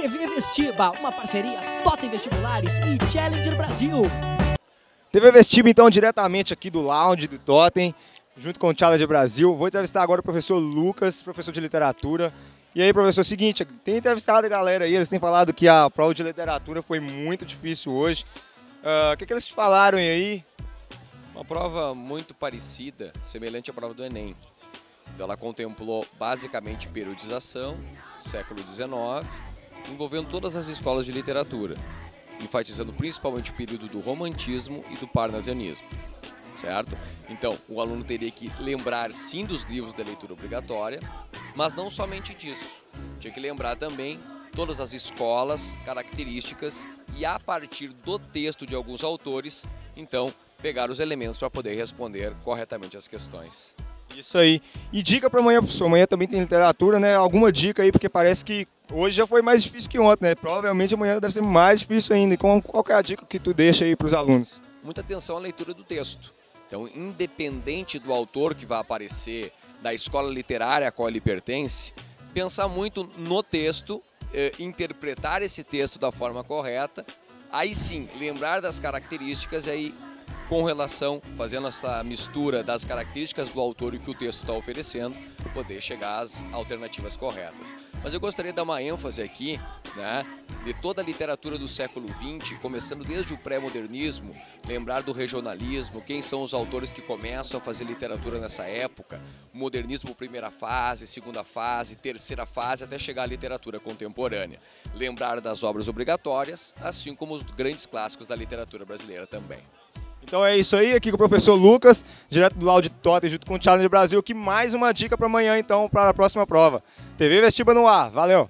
TV Vestiba, uma parceria Totem Vestibulares e Challenger Brasil. TV Vestiba, então, diretamente aqui do lounge do Totem, junto com o Challenger Brasil. Vou entrevistar agora o professor Lucas, professor de literatura. E aí, professor, seguinte, tem entrevistado a galera aí, eles têm falado que a prova de literatura foi muito difícil hoje. Ah, O que, que eles te falaram aí? Uma prova muito parecida, semelhante à prova do Enem. Então ela contemplou basicamente periodização, século XIX, envolvendo todas as escolas de literatura, enfatizando principalmente o período do romantismo e do parnasianismo. Certo? Então, o aluno teria que lembrar sim dos livros da leitura obrigatória, mas não somente disso. Tinha que lembrar também todas as escolas, características e a partir do texto de alguns autores, então pegar os elementos para poder responder corretamente as questões. Isso aí. E dica para amanhã, professor. Amanhã também tem literatura, né? Alguma dica aí, porque parece que hoje já foi mais difícil que ontem, né? Provavelmente amanhã deve ser mais difícil ainda. E qual, é a dica que tu deixa aí para os alunos? Muita atenção à leitura do texto. Então, independente do autor que vai aparecer, da escola literária a qual ele pertence, pensar muito no texto, eh, interpretar esse texto da forma correta, aí sim, lembrar das características e aí com relação, fazendo essa mistura das características do autor e que o texto está oferecendo, poder chegar às alternativas corretas. Mas eu gostaria de dar uma ênfase aqui, né, de toda a literatura do século XX, começando desde o pré-modernismo, lembrar do regionalismo, quem são os autores que começam a fazer literatura nessa época, modernismo primeira fase, segunda fase, terceira fase, até chegar à literatura contemporânea. Lembrar das obras obrigatórias, assim como os grandes clássicos da literatura brasileira também. Então é isso aí, aqui com o professor Lucas, direto do Lauditório, junto com o Challenge Brasil, que mais uma dica para amanhã, então, para a próxima prova. TV Vestiba no ar, valeu!